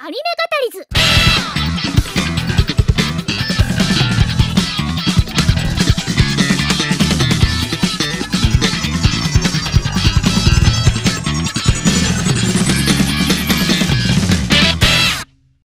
アニメ語りず